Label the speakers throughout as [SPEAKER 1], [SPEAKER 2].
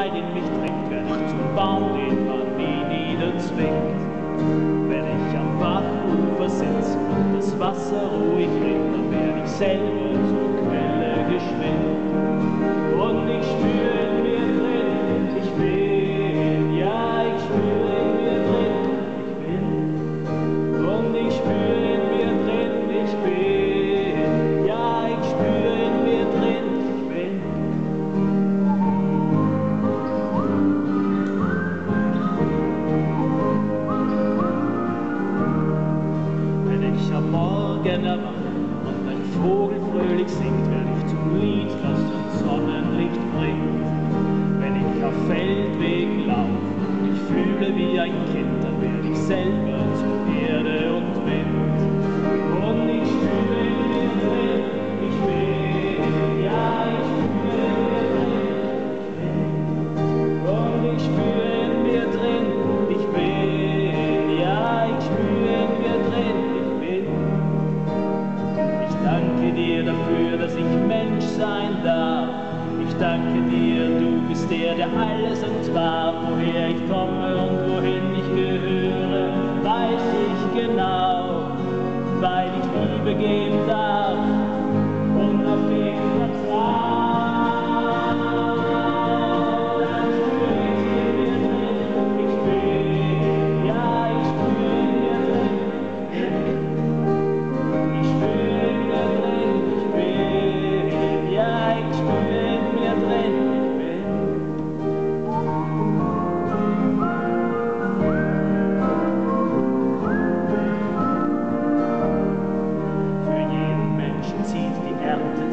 [SPEAKER 1] Streit in mich werde ich zum Baum, den man nie niederzwingt. Wenn ich am Bachufer sitz und das Wasser ruhig rinnt, dann werde ich selber am Morgen erwache und ein Vogel fröhlich singt, werde ich zum Lied, das uns Sonnenlicht bringt. Danke dir, du bist der, der alles entwarf. Woher ich komme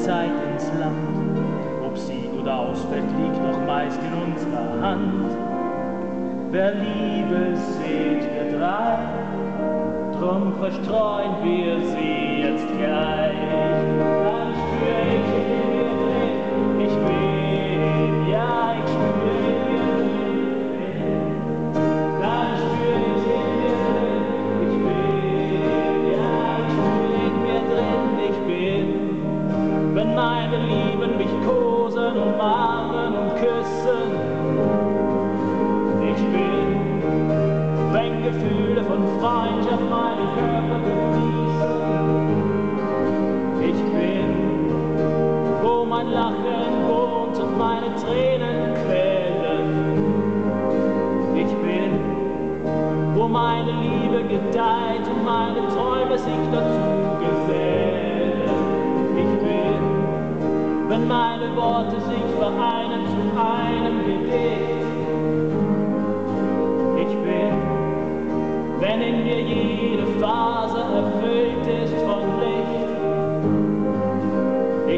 [SPEAKER 1] Erntezeit ins Land. Ob Sieg oder Ausfeld liegt noch meist in unserer Hand. Wer Liebe seht, wir drei, drum verstreuen wir sie jetzt gleich. Ich bin. Wo mein Lachen wohnt und meine Tränen quellen, ich bin. Wo meine Liebe gedeiht und meine Träume sich dazu gesellen, ich bin. Wenn meine Worte sich vereinen zu einem Gedicht,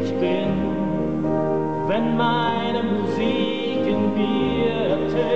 [SPEAKER 1] ich bin, wenn meine Musik in mir ertönt.